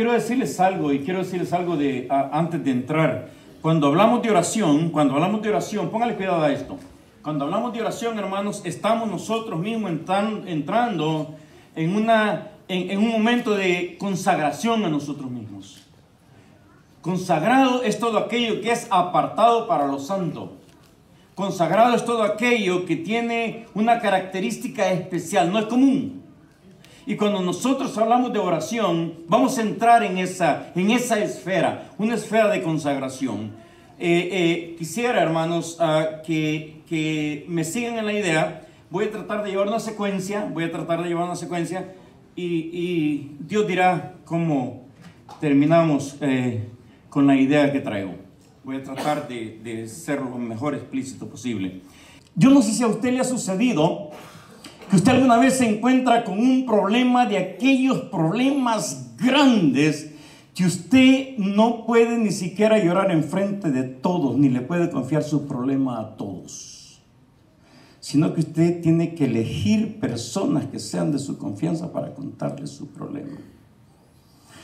Quiero decirles algo y quiero decirles algo de antes de entrar. Cuando hablamos de oración, cuando hablamos de oración, póngale cuidado a esto. Cuando hablamos de oración, hermanos, estamos nosotros mismos entran- entrando en, una, en un momento de consagración a nosotros mismos. Consagrado es todo aquello que es apartado para lo santo. Consagrado es todo aquello que tiene una característica especial, no es común. Y cuando nosotros hablamos de oración, vamos a entrar en esa, en esa esfera, una esfera de consagración. Eh, eh, quisiera, hermanos, ah, que, que me sigan en la idea. Voy a tratar de llevar una secuencia, voy a tratar de llevar una secuencia y, y Dios dirá cómo terminamos eh, con la idea que traigo. Voy a tratar de, de ser lo mejor explícito posible. Yo no sé si a usted le ha sucedido que usted alguna vez se encuentra con un problema de aquellos problemas grandes que usted no puede ni siquiera llorar enfrente de todos, ni le puede confiar su problema a todos, sino que usted tiene que elegir personas que sean de su confianza para contarles su problema.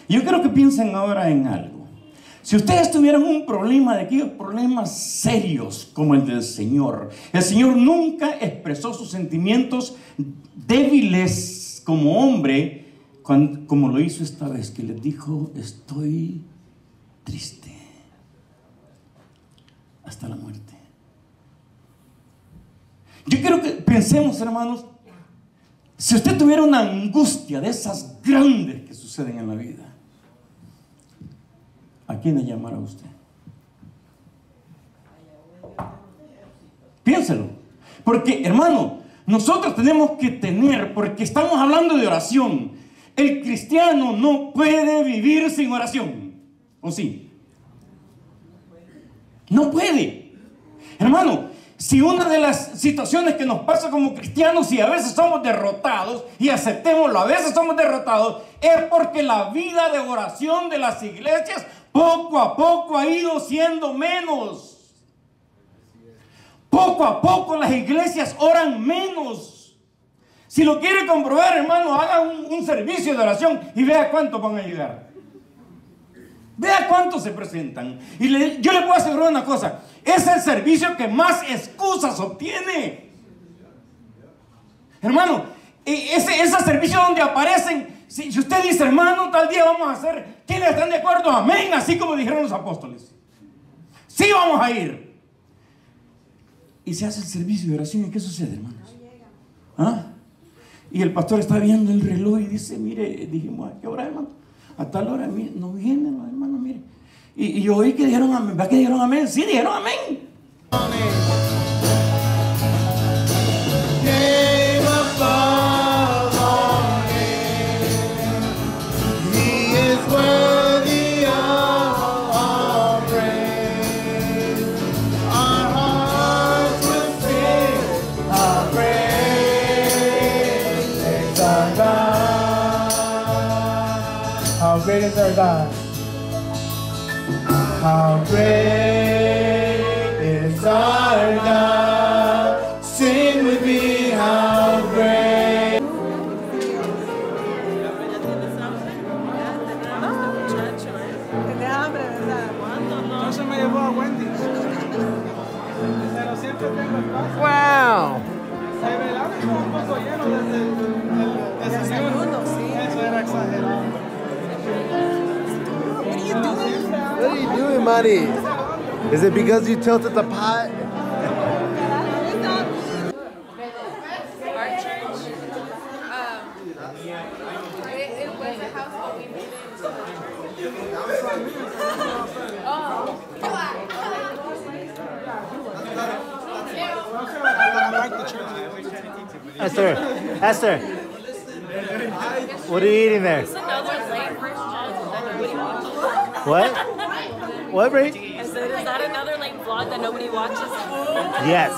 Yo quiero que piensen ahora en algo. Si ustedes tuvieran un problema de aquellos problemas serios como el del Señor, el Señor nunca expresó sus sentimientos débiles como hombre, como lo hizo esta vez, que les dijo, estoy triste hasta la muerte. Yo quiero que pensemos, hermanos, si usted tuviera una angustia de esas grandes que suceden en la vida, ¿a quién le llamará usted? Piénselo. Porque, hermano, nosotros tenemos que tener, porque estamos hablando de oración, el cristiano no puede vivir sin oración. ¿O sí? No puede. Hermano, si una de las situaciones que nos pasa como cristianos y a veces somos derrotados, y aceptémoslo, a veces somos derrotados, es porque la vida de oración de las iglesias poco a poco ha ido siendo menos. Poco a poco las iglesias oran menos. Si lo quiere comprobar, hermano, haga un, servicio de oración y vea cuántos van a llegar. Vea cuántos se presentan. Y yo le puedo asegurar una cosa. Es el servicio que más excusas obtiene. Hermano, e- ese, ese servicio donde aparecen, si, usted dice, hermano, tal día vamos a hacer, ¿quiénes están de acuerdo? Amén, así como dijeron los apóstoles. Sí vamos a ir. Y se hace el servicio de oración. ¿Y qué sucede, hermanos? ¿Ah? Y el pastor está viendo el reloj y dice, mire, dijimos, ¿a qué hora, hermano? A tal hora, no vienen los hermanos, mire. Y, yo oí que dijeron amén. ¿Verdad que dijeron amén? Sí, dijeron amén. Name is our God? How great is our God? Sing with me, how great. Tiene are you doing, Marty? Is it because you tilted the pot? Our church, um, it, it was a house, but we made it into a church. Esther, Esther. What are you eating there? Another late vlog. What? What, Ray? I said, is that another late vlog that nobody watches? Yes.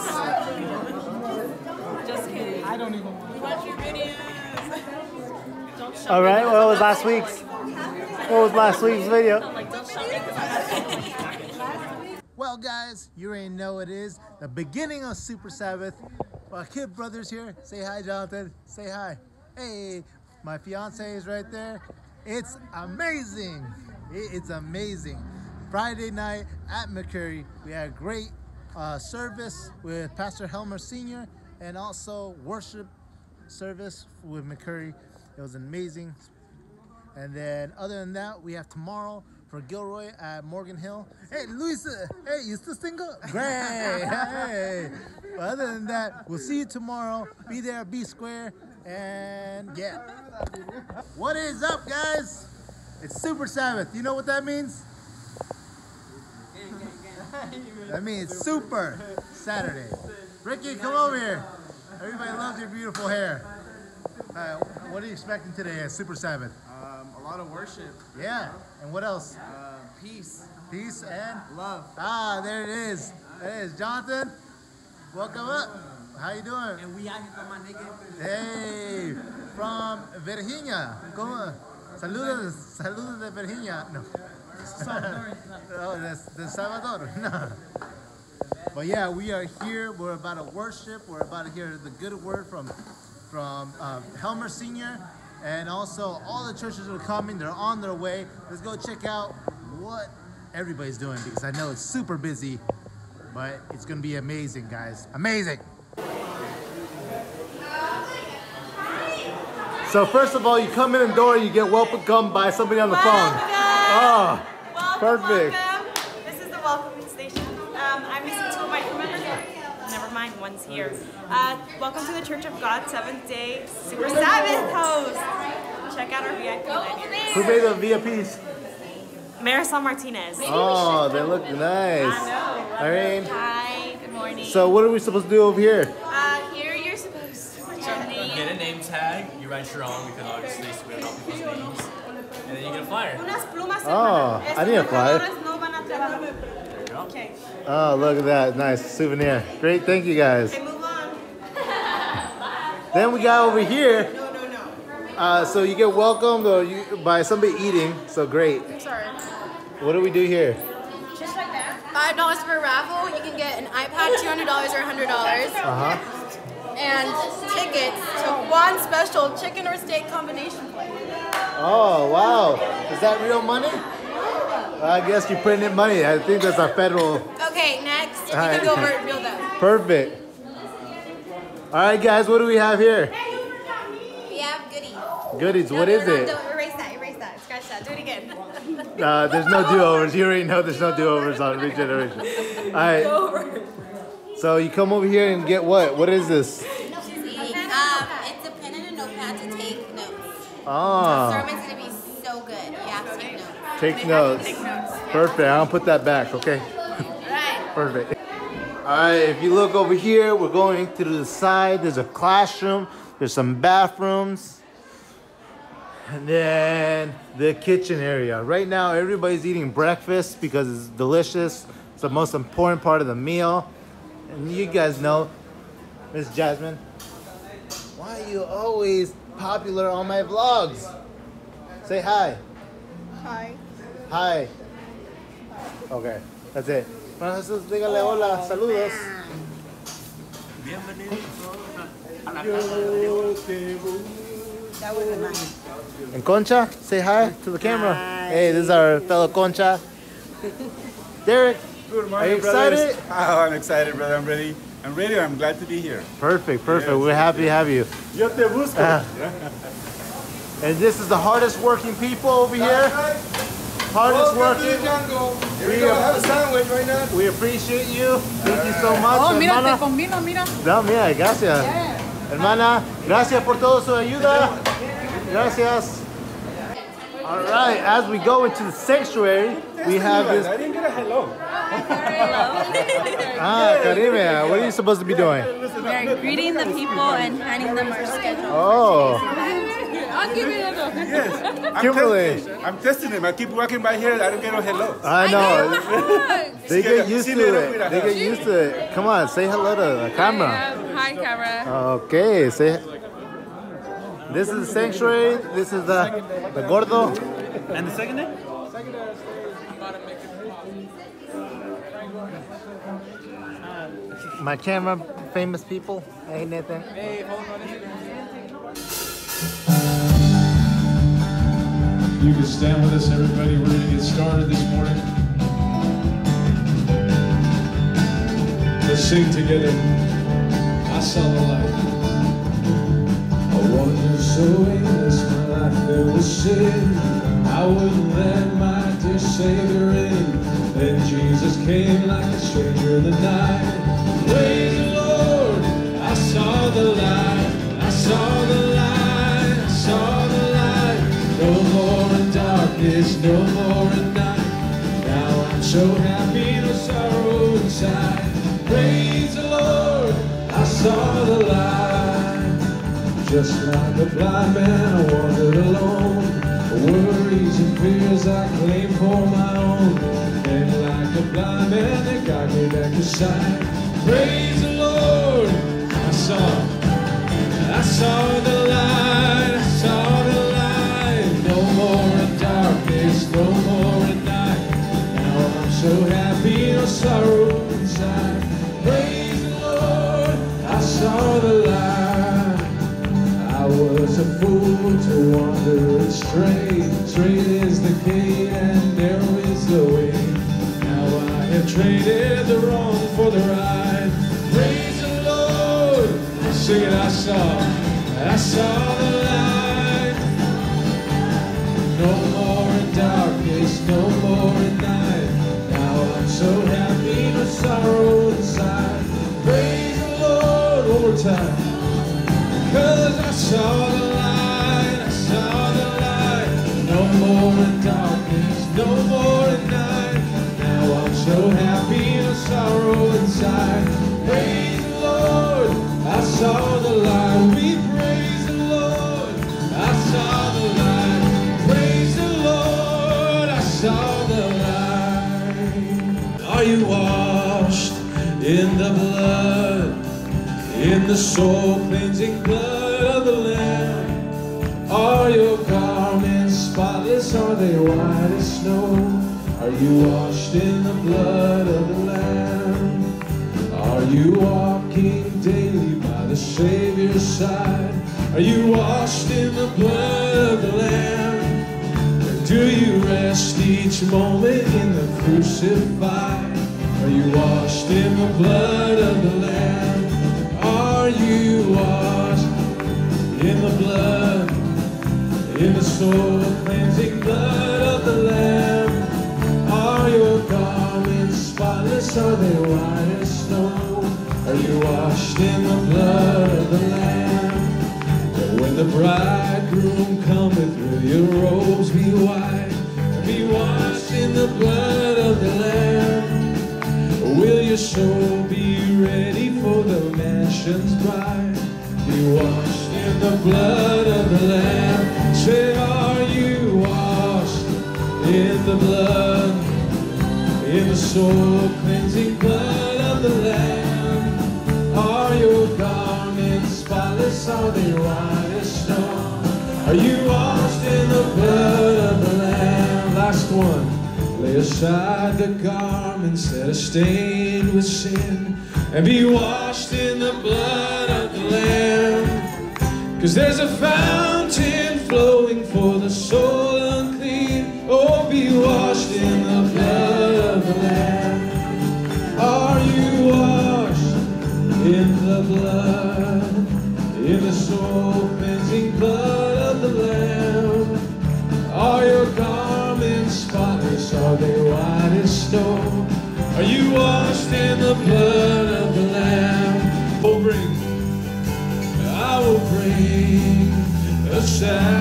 Just kidding. I don't even watch your videos. Don't show me right. What was last week's? What was last week's video? Like, don't show me because I'm Well, guys, you already know it is the beginning of Super Sabbath. My kid brother's here. Say hi, Jonathan. Say hi. Hey, my fiance is right there. It's amazing. It's amazing. Friday night at McCurry, we had a great uh, service with Pastor Helmer Sr. and also worship service with McCurry. It was amazing. And then other than that, we have tomorrow for Gilroy at Morgan Hill. Hey, Luisa, hey, you still single? Great, hey. But other than that, we'll see you tomorrow. Be there, be square, and yeah. What is up, guys? It's Super Sabbath. You know what that means? That means Super Saturday. Ricky, come over here. Everybody loves your beautiful hair. Uh, what are you expecting today at Super Sabbath? Um, a lot of worship, Yeah. And what else? uh, peace, Peace and love. ah, there it is. There it is, Jonathan. Welcome up. How you doing? And we out here from my nigga. Hey, from Virginia. ¿Cómo? Saludos, saludos de Virginia. No. oh, that's the Salvador. No. But yeah, we are here. We're about to worship. We're about to hear the good word from from uh, Helmer Senior, and also all the churches are coming. They're on their way. Let's go check out what everybody's doing because I know it's super busy, but it's gonna be amazing, guys. Amazing. So first of all, you come in the door, you get welcomed by somebody on the phone. Oh, Welcome, perfect. welcome. This is the welcoming station. Um, I'm missing two of my crew members. Never mind, one's here. Uh, welcome to the Church of God Seventh Day Super Sabbath host. Check out our VIP lanyard. Who made the VIPs? Marisol Martinez. Oh, they look nice. I know. Irene. Hi, good morning. So what are we supposed to do over here? uh, here you're supposed to put your name. Get a name tag, you write your own because obviously we don't know people's names. And then you get a flyer. Unas plumas, Oh. I need a flyer. no van a. Okay. Oh, look at that. Nice souvenir. Great. Thank you guys. Okay, move on. Then we got over here. No, no, no. Uh, so you get welcomed or you, by somebody eating. So great. I'm Sorry. What do we do here? Just like that. Five dollars per raffle. You can get an iPad, two hundred dollars or hundred dollars, Uh huh. and tickets to one special chicken or steak combination plate. Oh, wow. Is that real money? I guess you're putting in money. I think that's a federal. Okay, next. You can go over reveal that. Perfect. All right, guys, what do we have here? We have goodies. Goodies. No, What no, is no, it? Don't erase that. Erase that. Scratch that. Do it again. Uh, there's no do-overs. You already know there's no do-overs on regeneration. All right. So you come over here and get what? What is this? Um, it's a pen and a notepad to take notes. Ah, Sermon's gonna be so good. You have to take notes. take notes. Perfect. I'll put that back. Okay. Perfect. All right. If you look over here, we're going to the side. There's a classroom. There's some bathrooms. And then the kitchen area. Right now, everybody's eating breakfast because it's delicious. It's the most important part of the meal. And you guys know, Miss Jasmine, why are you always popular on my vlogs? Say hi. Hi. Hi. Okay, that's it. Bueno, Jesús, dígale hola, saludos. And Concha, say hi to the camera. Hey, this is our fellow Concha. Derek, Good are you excited? Oh, I'm excited, brother. I'm ready. I'm ready. I'm glad to be here. Perfect, perfect. We're happy to have you. Yo te busco. Ah. And this is the hardest working people over here. Hardest working. We, have a sandwich right now. we appreciate you. Thank you so much. Oh, mira, hermana. te combino, mira. No, mira, gracias. Hermana, gracias por toda su ayuda. Gracias. All right, as we go into the sanctuary, we have I this. didn't get a hello. Ah, Karime, what are you supposed to be doing? We're greeting the people and handing them our schedule. Oh. I'll give you a Yes. I'm Kimberly. testing- I'm testing him. I keep walking by here. I don't get a hello. I know. They get used to it. They get used to it. Come on, say hello to the camera. Hi, camera. Okay, say. This is the sanctuary. This is the the gordo. And the second day? My camera, famous people. Hey Nathan. Hey, hold on You can stand with us, everybody. We're going to get started this morning. Let's sing together. I saw the light. I wonder so aimless, my life filled with sin. I wouldn't let my dear Savior in. Then Jesus came like a stranger in the night. No more in darkness, no more in night. Now I'm so happy, no sorrow inside. Praise the Lord, I saw the light. Just like a blind man, I wandered alone. Worries and fears I claim for my own. Then like a blind man, they got me back to sight. Praise the Lord, I saw, I saw the light, I saw the light. No more in darkness, no more in night. Now I'm so happy, no sorrow inside. Praise the Lord, I saw the light. I was a fool to wander astray. Straight is the gate and narrow is the way. Traded the wrong for the right. Praise the Lord. Sing it, I saw. I saw the light. No more in darkness, no more in night. Now I'm so happy, no sorrow inside. Praise the Lord one more time. Cause I saw the light, I saw the light. No more in darkness, no more so happy, no sorrow inside. Praise the Lord, I saw the light. We praise the Lord, I saw the light. Praise the Lord, I saw the light. Are you washed in the blood? In the soul cleansing blood of the Lamb, are your garments spotless? Are they white as snow? Are you washed in the blood of the Lamb? Are you walking daily by the Savior's side? Are you washed in the blood of the Lamb? Do you rest each moment in the crucified? Are you washed in the blood of the Lamb? Are you washed in the blood, in the soul cleansing blood of the Lamb? Spotless? Are they white as snow? Are you washed in the blood of the Lamb? That when the bridegroom cometh, will your robes be white? Be washed in the blood of the Lamb? Will your soul be ready for the mansion's bride? Be washed in the blood of the Lamb. Say, are you washed in the blood, soul cleansing blood of the Lamb? Are your garments spotless? Are they white as snow? Are you washed in the blood of the Lamb? Last one. Lay aside the garments that are stained with sin and be washed in the blood of the Lamb. Cause there's a fountain flowing for the soul blood, in the soul cleansing blood of the Lamb? Are your garments spotless? Are they white as snow? Are you washed in the blood of the Lamb? Oh, bring, I will bring a sacrifice.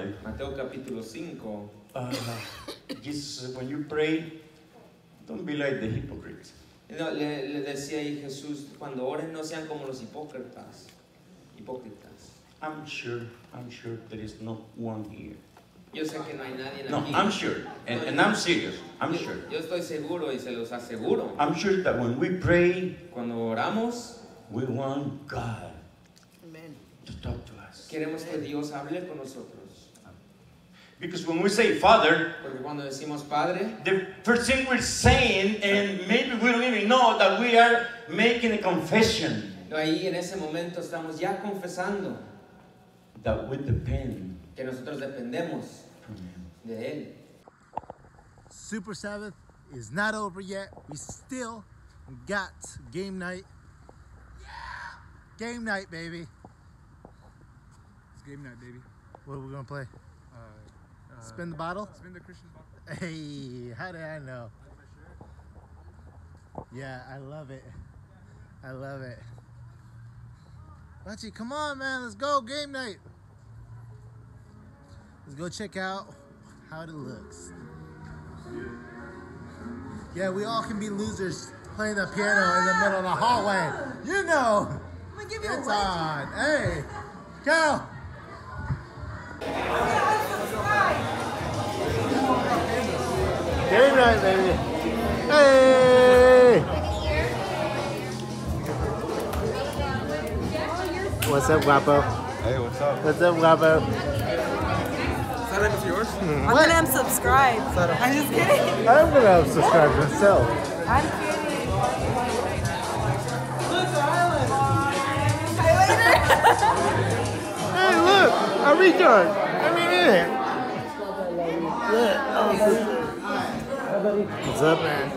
5, Mateo capítulo 5, uh, Jesus said, when you pray, don't be like the hypocrites. no, le, le decía ahí Jesús, cuando oren no sean como los hipócritas. Hipócritas. I'm sure, I'm sure there is not one here. Yo sé que no hay nadie No, aquí. I'm sure, and, and I'm serious, I'm Yo- sure. Yo estoy seguro y se los aseguro. I'm sure that when we pray, Cuando oramos, we want God to talk to us. queremos que Dios hable con nosotros. Because when we say Father, Porque cuando decimos Padre, the first thing we're saying, and maybe we don't even know that we are making a confession ahí en ese momento estamos ya confesando that we depend que nosotros dependemos from Him. de Él. Super Sabbath is not over yet. We still got game night. Yeah! Game night, baby. It's game night, baby. What are we gonna play? Uh, uh, Spin the bottle? Spin the Christian bottle. Hey, how did I know? Yeah, I love it. I love it. Bachi, come on, man. Let's go. Game night. Let's go check out how it looks. Yeah, we all can be losers playing the piano in the middle of the hallway. You know. It's on. Hey, Cal. Game night, baby. Hey. What's up, Guapo? Hey, what's up? What's up, Guapo? Is that name is yours? Hmm. I'm gonna unsubscribe. I'm just kidding. I'm gonna subscribe myself. I'm kidding. Hey, look, a retard. I mean, in it. What's up, man?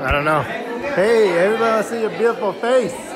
I don't know. Hey, everybody, I see your beautiful face.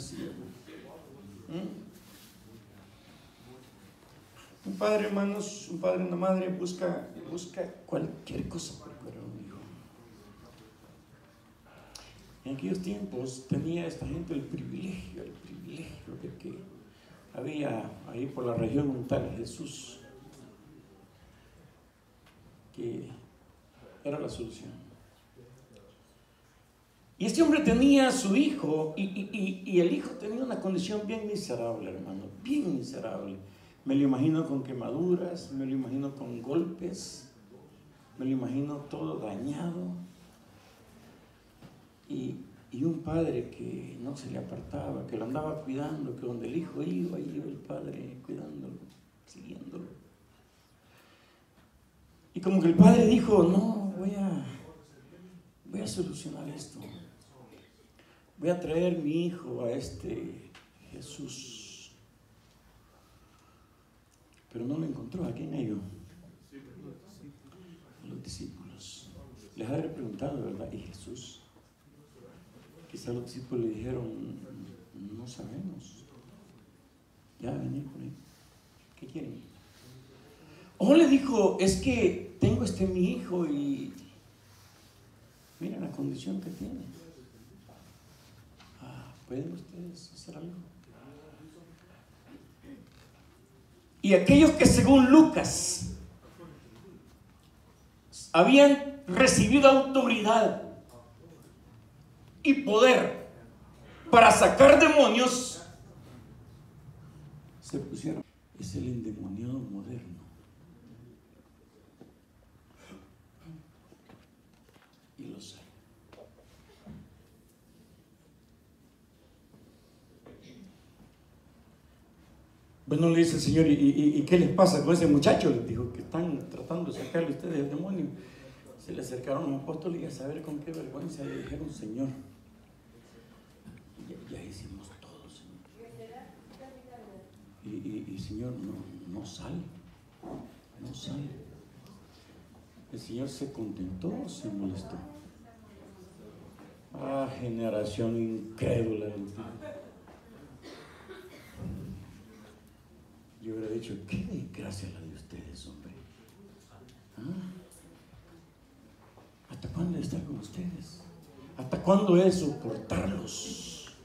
Por? ¿Mm? Un padre, hermanos, un padre, una madre busca, busca cualquier cosa para cuidar un hijo. En aquellos tiempos tenía esta gente el privilegio, el privilegio de que había ahí por la región un tal Jesús que era la solución. Y este hombre tenía a su hijo y, y- y- el hijo tenía una condición bien miserable, hermano, bien miserable. Me lo imagino con quemaduras, me lo imagino con golpes, me lo imagino todo dañado. Y, un padre que no se le apartaba, que lo andaba cuidando, que donde el hijo iba, iba el padre cuidándolo, siguiéndolo. Y como que el padre dijo, no, voy a, voy a solucionar esto. Voy a traer mi hijo a este Jesús. Pero no lo encontró. ¿A quién halló? A los discípulos. Les habré preguntado, ¿verdad? ¿Y Jesús? Quizá los discípulos le dijeron, no sabemos. Ya venir por ahí. ¿Qué quieren? O le dijo, es que tengo este mi hijo y miren la condición que tiene. ¿Pueden ustedes hacer algo? Y aquellos que según Lucas habían recibido autoridad y poder para sacar demonios, se pusieron. Es el endemoniado moderno. Y lo sé. Bueno, le dice el Señor, ¿y, y- qué les pasa con ese muchacho? Les dijo que están tratando de sacarle ustedes el demonio. Se le acercaron a los apóstoles y a saber con qué vergüenza le dijeron, Señor, ya, ya hicimos todo, Señor. Y, y- y, Señor, no, no sale, no sale. El Señor se contentó o se molestó. Ah, generación incrédula. les digo. Yo hubiera dicho, qué desgracia la de ustedes, hombre. ¿Ah? ¿Hasta cuándo estar con ustedes? ¿Hasta cuándo de soportarlos?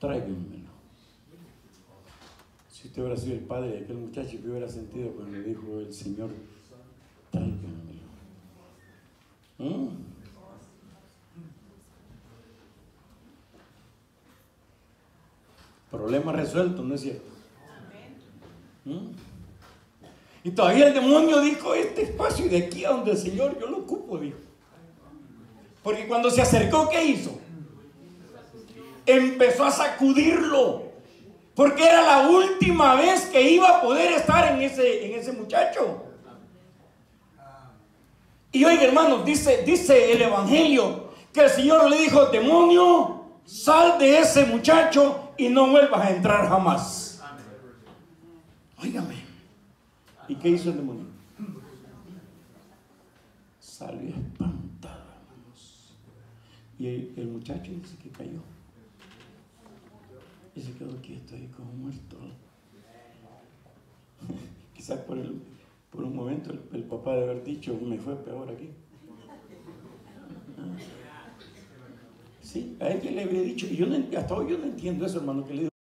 Tráiganmelo. Si usted hubiera sido el padre de aquel muchacho, ¿qué hubiera sentido cuando le dijo el Señor, tráiganmelo? ¿Mm? Problema resuelto, ¿no es cierto? ¿Mm? Y todavía el demonio dijo, este espacio de aquí a donde el Señor yo lo ocupo, dijo. Porque cuando se acercó, ¿qué hizo? Empezó a sacudirlo. Porque era la última vez que iba a poder estar en ese, en ese muchacho. Y oiga, hermanos, dice, dice el Evangelio que el Señor le dijo, demonio, sal de ese muchacho y no vuelvas a entrar jamás. Óigame. ¿Y qué hizo el demonio? Salió espantado, hermanos. Y el, muchacho dice que cayó. Y se quedó quieto ahí como muerto. Quizás por, el, por un momento el, el papá de haber dicho, me fue peor aquí. Sí, a él que le había dicho, y yo no, hasta hoy yo no entiendo eso, hermano, que le digo.